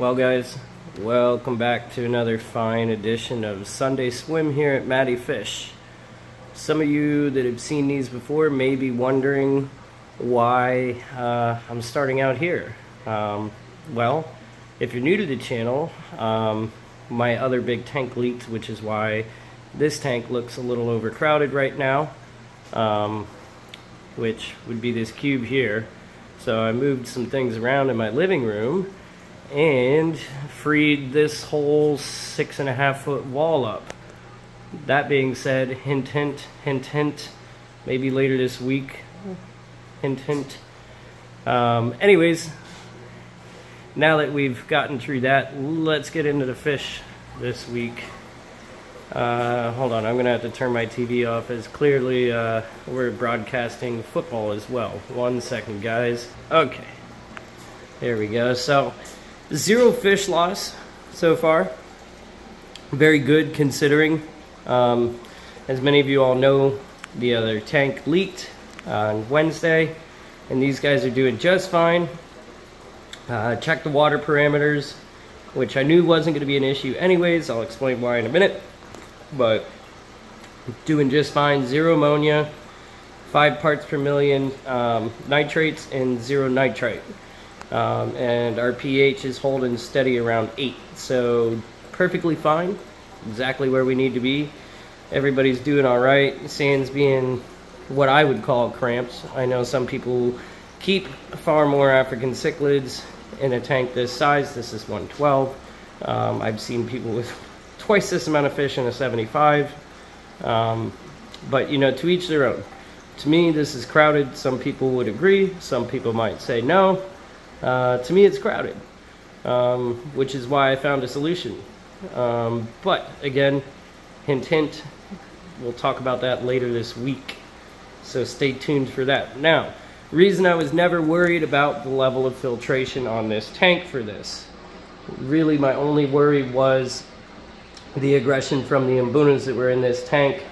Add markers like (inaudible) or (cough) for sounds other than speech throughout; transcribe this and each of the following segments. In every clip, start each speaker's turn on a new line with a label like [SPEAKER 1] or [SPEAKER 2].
[SPEAKER 1] Well, guys, welcome back to another fine edition of Sunday Swim here at Matty Fish. Some of you that have seen these before may be wondering why uh, I'm starting out here. Um, well, if you're new to the channel, um, my other big tank leaked, which is why this tank looks a little overcrowded right now, um, which would be this cube here. So I moved some things around in my living room and freed this whole six and a half foot wall up. That being said, hint, hint, hint, hint, maybe later this week, hint, hint. Um, anyways, now that we've gotten through that, let's get into the fish this week. Uh, hold on, I'm going to have to turn my TV off as clearly uh, we're broadcasting football as well. One second, guys. Okay. There we go. So, Zero fish loss so far. Very good considering. Um, as many of you all know, the other tank leaked on Wednesday, and these guys are doing just fine. Uh, check the water parameters, which I knew wasn't going to be an issue anyways. I'll explain why in a minute. But doing just fine. Zero ammonia, five parts per million um, nitrates, and zero nitrite. Um, and our pH is holding steady around 8. So perfectly fine, exactly where we need to be. Everybody's doing all right. Sands being what I would call cramps. I know some people keep far more African cichlids in a tank this size. This is 112. Um, I've seen people with (laughs) twice this amount of fish in a 75. Um, but, you know, to each their own. To me, this is crowded. Some people would agree. Some people might say no. Uh, to me, it's crowded, um, which is why I found a solution. Um, but again, hint, hint, we'll talk about that later this week. So stay tuned for that. Now, reason I was never worried about the level of filtration on this tank for this. Really, my only worry was the aggression from the mbunas that were in this tank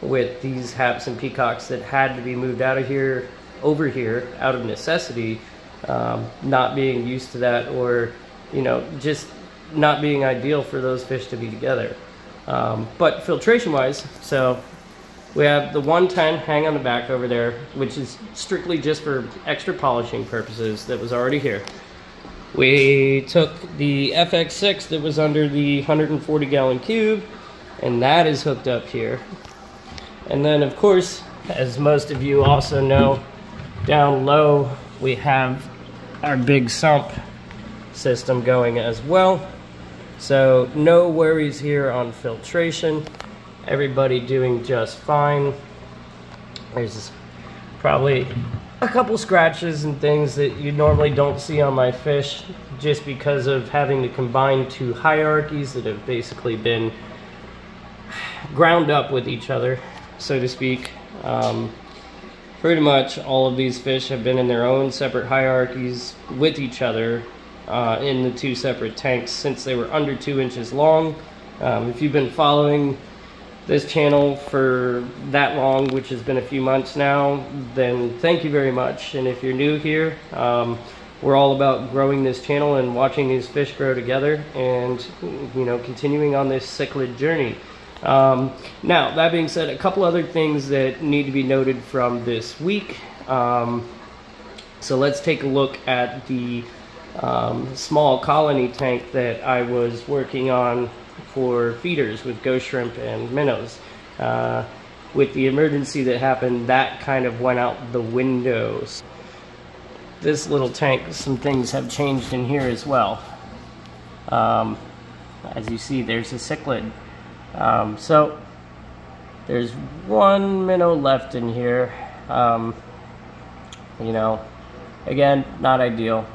[SPEAKER 1] with these haps and peacocks that had to be moved out of here, over here, out of necessity um, not being used to that or, you know, just not being ideal for those fish to be together. Um, but filtration wise, so we have the 110 hang on the back over there, which is strictly just for extra polishing purposes that was already here. We took the FX6 that was under the 140 gallon cube, and that is hooked up here. And then, of course, as most of you also know, down low we have our big sump system going as well. So no worries here on filtration. Everybody doing just fine. There's probably a couple scratches and things that you normally don't see on my fish just because of having to combine two hierarchies that have basically been ground up with each other, so to speak. Um, pretty much all of these fish have been in their own separate hierarchies with each other uh, in the two separate tanks since they were under two inches long. Um, if you've been following this channel for that long, which has been a few months now, then thank you very much. And if you're new here, um, we're all about growing this channel and watching these fish grow together and, you know, continuing on this cichlid journey. Um, now, that being said, a couple other things that need to be noted from this week. Um, so let's take a look at the um, small colony tank that I was working on for feeders with ghost shrimp and minnows. Uh, with the emergency that happened, that kind of went out the windows. This little tank, some things have changed in here as well. Um, as you see, there's a cichlid um, so there's one minnow left in here. Um, you know, again, not ideal.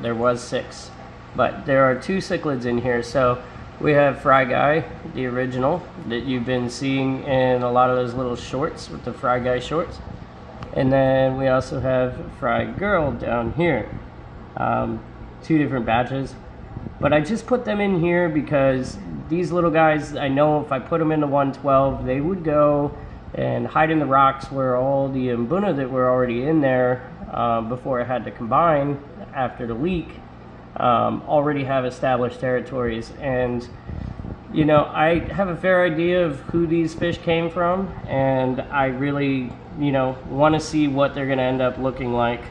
[SPEAKER 1] There was six, but there are two cichlids in here. So we have Fry Guy, the original that you've been seeing in a lot of those little shorts with the Fry Guy shorts. And then we also have Fry Girl down here. Um, two different batches. But I just put them in here because these little guys, I know if I put them into 112, they would go and hide in the rocks where all the mbuna that were already in there uh, before I had to combine after the leak um, already have established territories. And, you know, I have a fair idea of who these fish came from, and I really, you know, want to see what they're going to end up looking like.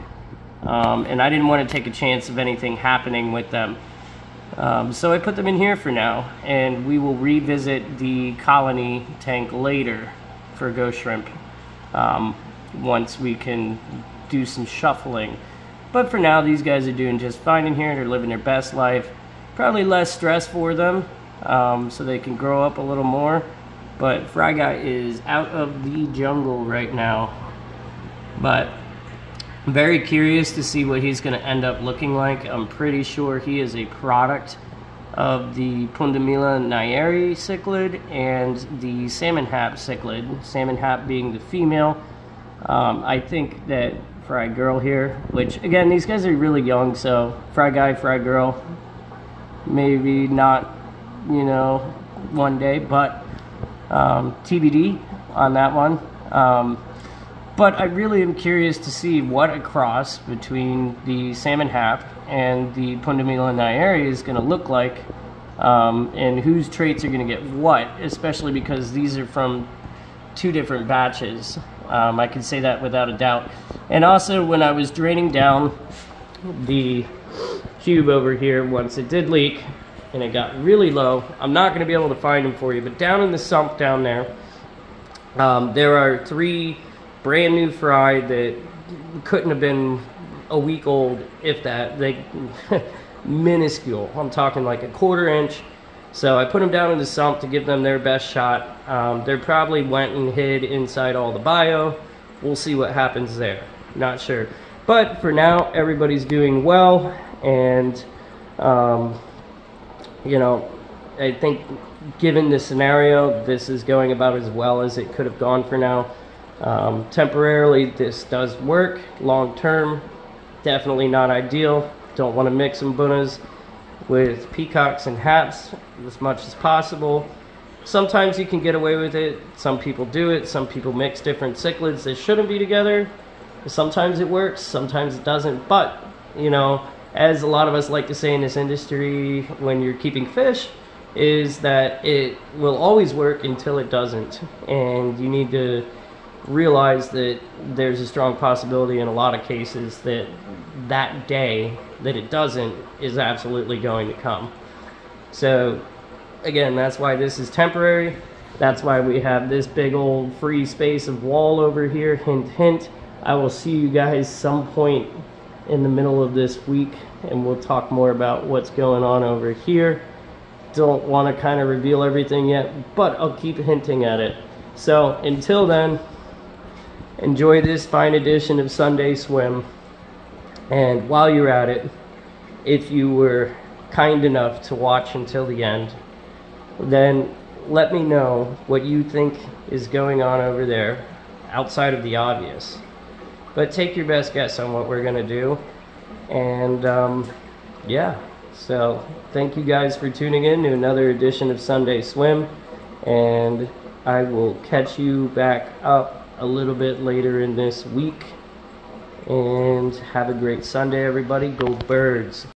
[SPEAKER 1] Um, and I didn't want to take a chance of anything happening with them. Um, so I put them in here for now, and we will revisit the colony tank later for ghost shrimp um, once we can do some shuffling. But for now, these guys are doing just fine in here. They're living their best life. Probably less stress for them, um, so they can grow up a little more. But Fry Guy is out of the jungle right now. But Very curious to see what he's going to end up looking like. I'm pretty sure he is a product of the Pundamilia nyererei cichlid and the salmon hap cichlid, salmon hap being the female. Um, I think that Fry Girl here, which again, these guys are really young, so Fry Guy, Fry Girl, maybe not, you know, one day, but um, TBD on that one. Um, but I really am curious to see what a cross between the salmon hap and the Pundamilia nyererei is going to look like um, and whose traits are going to get what, especially because these are from two different batches. Um, I can say that without a doubt. And also, when I was draining down the cube over here, once it did leak and it got really low, I'm not going to be able to find them for you, but down in the sump down there, um, there are three brand new fry that couldn't have been a week old, if that. They (laughs) minuscule. I'm talking like a quarter inch. So I put them down in the sump to give them their best shot. Um, they probably went and hid inside all the bio. We'll see what happens there. Not sure. But for now, everybody's doing well. And, um, you know, I think given the scenario, this is going about as well as it could have gone for now. Um, temporarily, this does work. Long term, definitely not ideal. Don't want to mix some mbunas with peacocks and haps as much as possible. Sometimes you can get away with it. Some people do it. Some people mix different cichlids that shouldn't be together. Sometimes it works, sometimes it doesn't. But, you know, as a lot of us like to say in this industry when you're keeping fish, is that it will always work until it doesn't. And you need to realize that there's a strong possibility in a lot of cases that that day that it doesn't is absolutely going to come. So again, that's why this is temporary. That's why we have this big old free space of wall over here. Hint, hint. I will see you guys some point in the middle of this week and we'll talk more about what's going on over here. Don't want to kind of reveal everything yet, but I'll keep hinting at it. So until then, enjoy this fine edition of Sunday Swim. And while you're at it, if you were kind enough to watch until the end, then let me know what you think is going on over there outside of the obvious. But take your best guess on what we're going to do. And um, yeah, so thank you guys for tuning in to another edition of Sunday Swim. And I will catch you back up a little bit later in this week. And have a great Sunday, everybody. Go Birds.